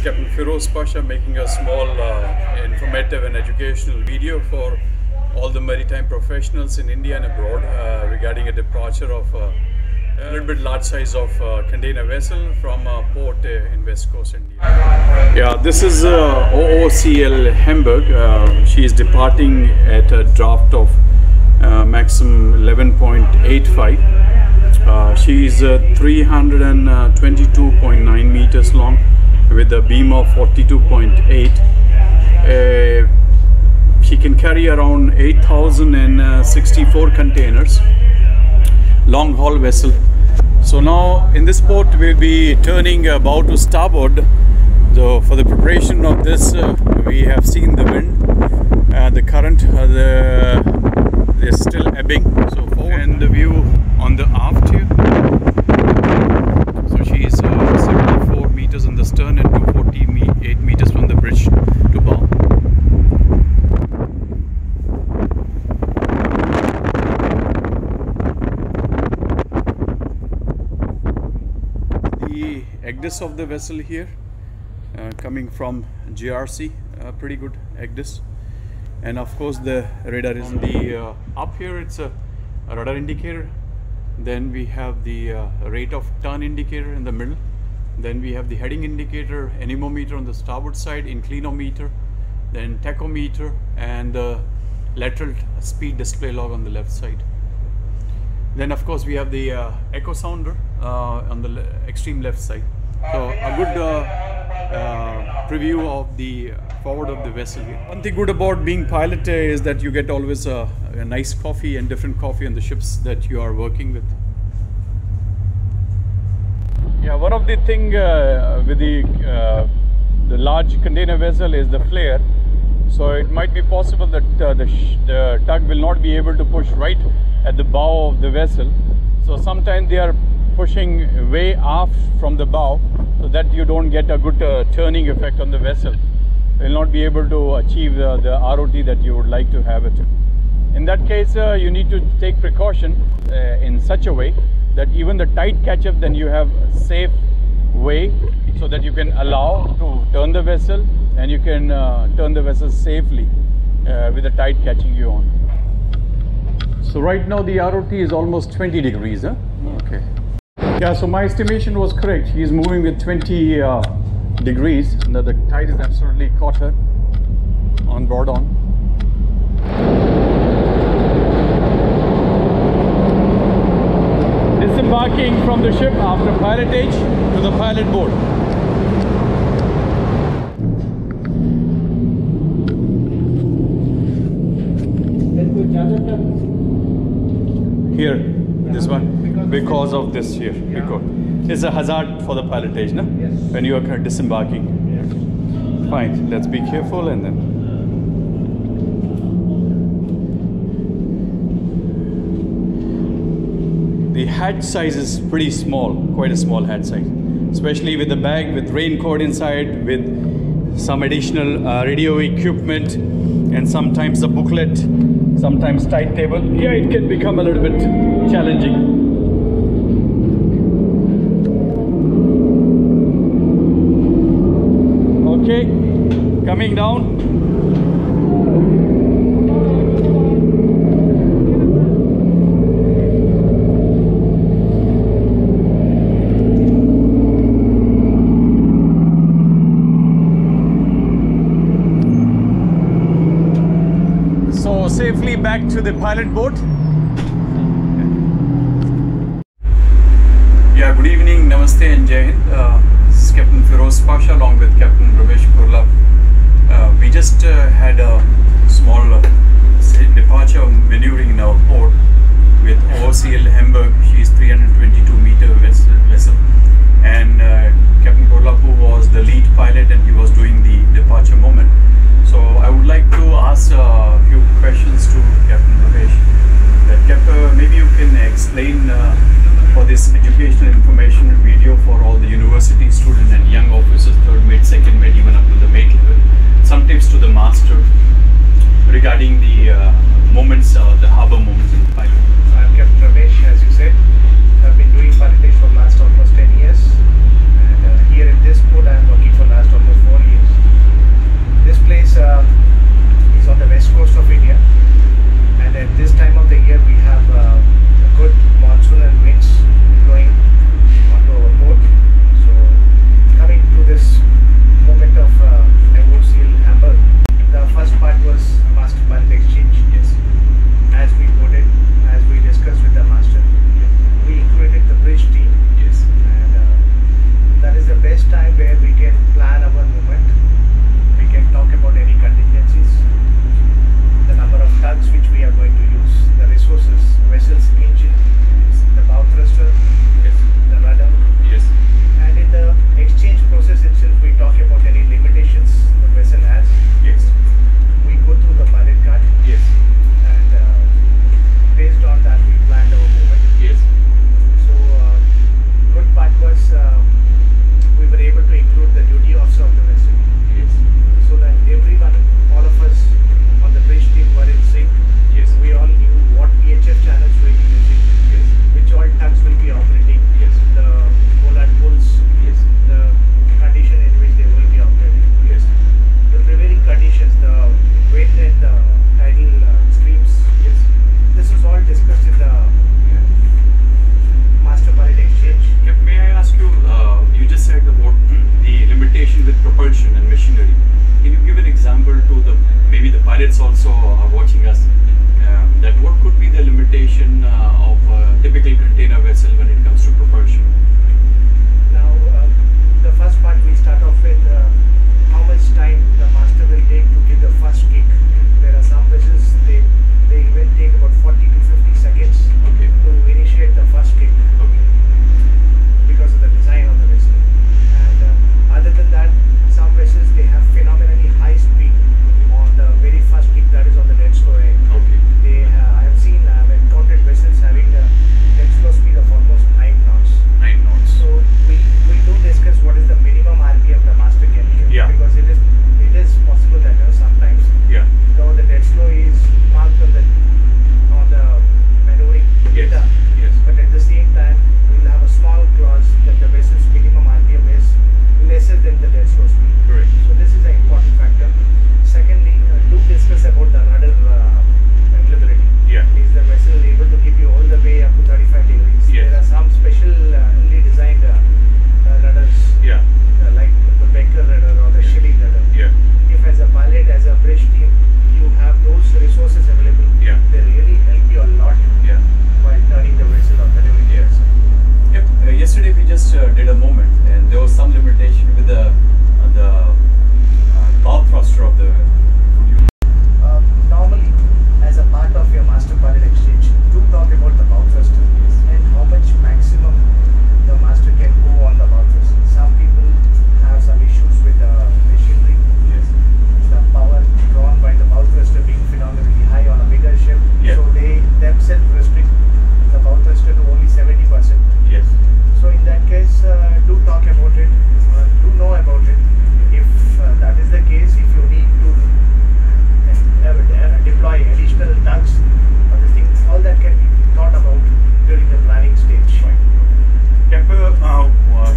Captain Firoze Pasha making a small uh, informative and educational video for all the maritime professionals in India and abroad uh, regarding a departure of uh, a little bit large size of uh, container vessel from a port uh, in West Coast India. Yeah, this is OOCL Hamburg. She is departing at a draft of maximum 11.85. Uh, she is uh, 322.9 meters long with a beam of 42.8. Uh, she can carry around 8,064 containers. Long haul vessel. So now in this port we'll be turning bow to starboard. So for the preparation of this, uh, we have seen the wind, uh, the current, uh, the they're still ebbing. So forward and the view on the aft here. So she is uh, 74 meters on the stern and 248 meters from the bridge to bow. The Of the vessel here, uh, coming from JRC, uh, pretty good ECDIS. And of course the radar is on the uh, up here. It's a, radar indicator. Then we have the uh, rate of turn indicator in the middle. Then we have the heading indicator, anemometer on the starboard side, inclinometer, then tachometer, and the lateral speed display log on the left side. Then of course we have the uh, echo sounder uh, on the extreme left side. So a good uh, uh, preview of the forward of the vessel here. One thing good about being pilot uh, is that you get always a, a nice coffee and different coffee on the ships that you are working with. Yeah, one of the thing uh, with the uh, the large container vessel is the flare. So it might be possible that uh, the, sh- the tug will not be able to push right at the bow of the vessel. So sometimes they are pushing way aft from the bow so that you don't get a good uh, turning effect on the vessel. You will not be able to achieve the, the ROT that you would like to have it. In that case, uh, you need to take precaution uh, in such a way that even the tight catch up, then you have a safe way so that you can allow to turn the vessel and you can uh, turn the vessel safely uh, with the tide catching you on. So right now the ROT is almost 20 degrees, huh? Okay. Yeah, so my estimation was correct. He is moving with 20 uh, degrees. Now the tide is absolutely caught her on board on. Disembarking from the ship after pilotage to the pilot board. Here, because of this here, because it's a hazard for the pilotage, no? When you are disembarking. Fine, let's be careful and then. The hatch size is pretty small, quite a small hatch size, especially with the bag with raincoat inside, with some additional uh, radio equipment, and sometimes a booklet, sometimes tide table. Yeah, it can become a little bit challenging. Okay, coming down. So safely back to the pilot boat. Yeah, good evening, Namaste and Jai Hind. Uh, this is Captain Firoze Pasha along with Captain Ramesh Kurla. Uh, we just uh, had a small uh, departure maneuvering in our port with OOCL Hamburg. She is 322 meter vessel, and uh, Captain Kurlapu was the lead pilot and he was doing the departure moment. So I would like to ask a few questions to Captain Ramesh. That Captain, maybe you can explain uh, for this educational information video for all the university students and young officers, third mate, second mate, even up to the mate level, to the master regarding the uh, moments, uh, the harbor moments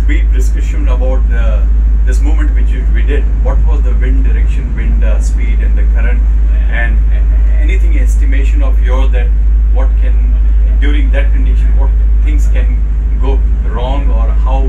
brief discussion about uh, this movement which we did. What was the wind direction, wind uh, speed, and the current, and anything estimation of your that what can during that condition what things can go wrong or how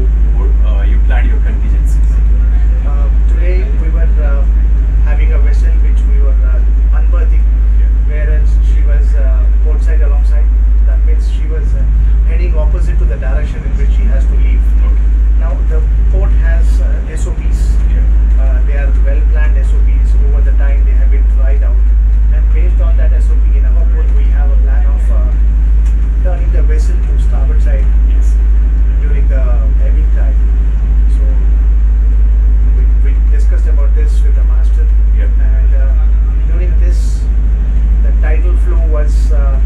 because uh,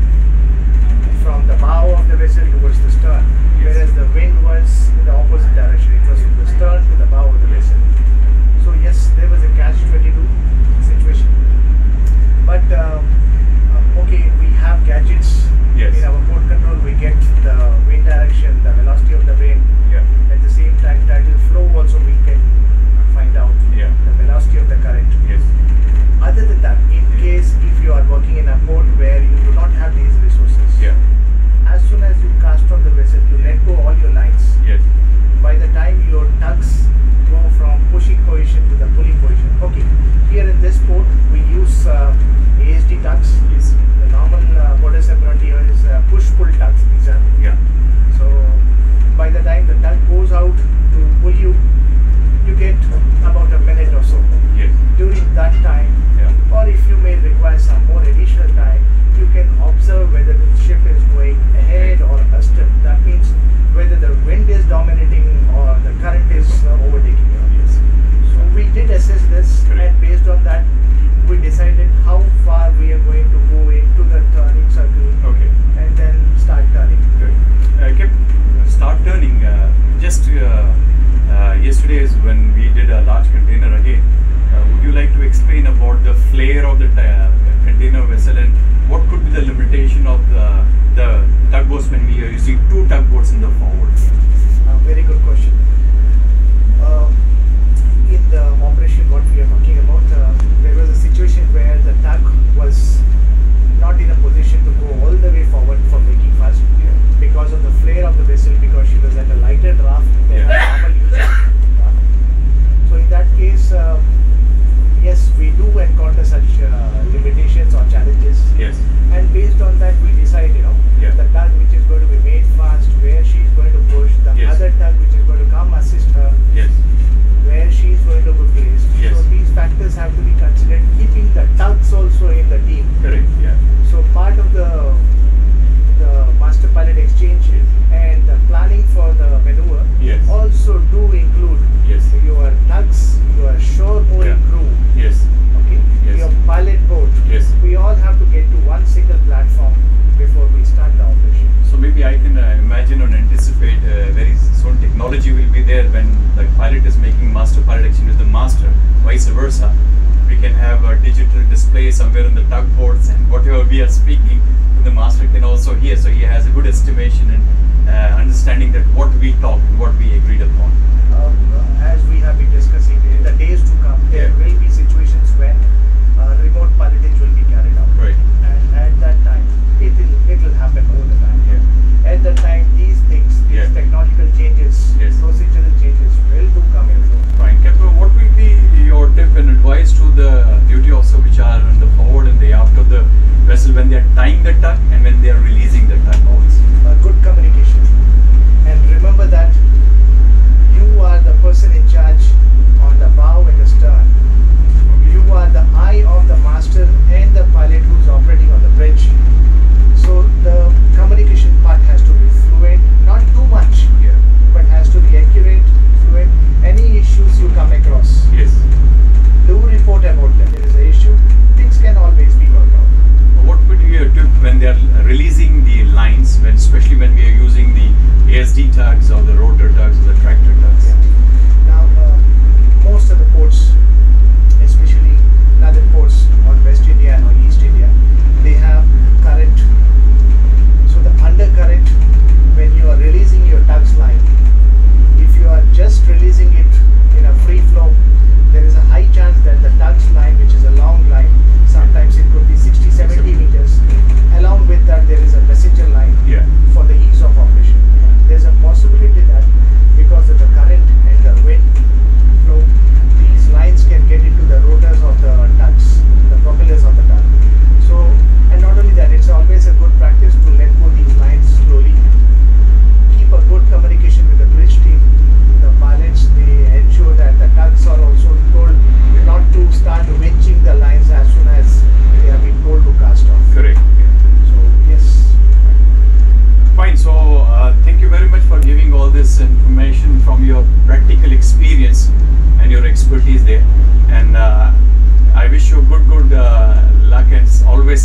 yesterday's when we did a large container again. Uh, would you like to explain about the flare of the uh, container vessel and what could be the limitation of the, the tugboats when we are using two tugboats in the forward? Uh, very good question. Uh, in the operation, what we are talking about, uh, there was a situation where the tug was not in a position to go all the way forward for making fast because of the flare of the vessel because are speaking the master can also hear so he has a good estimation and uh, understanding that what we talked and what we agreed upon um, as we have been discussing in the days to come yeah. there will be situations when uh, remote pilotage will be carried out right and at that time it will it will happen all the time yeah. at that time these things these yeah. technological changes yes. procedural changes will do come in fine Kepler, what will be your tip and advice to the duty officer that time and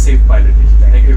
safe beide nicht. Denke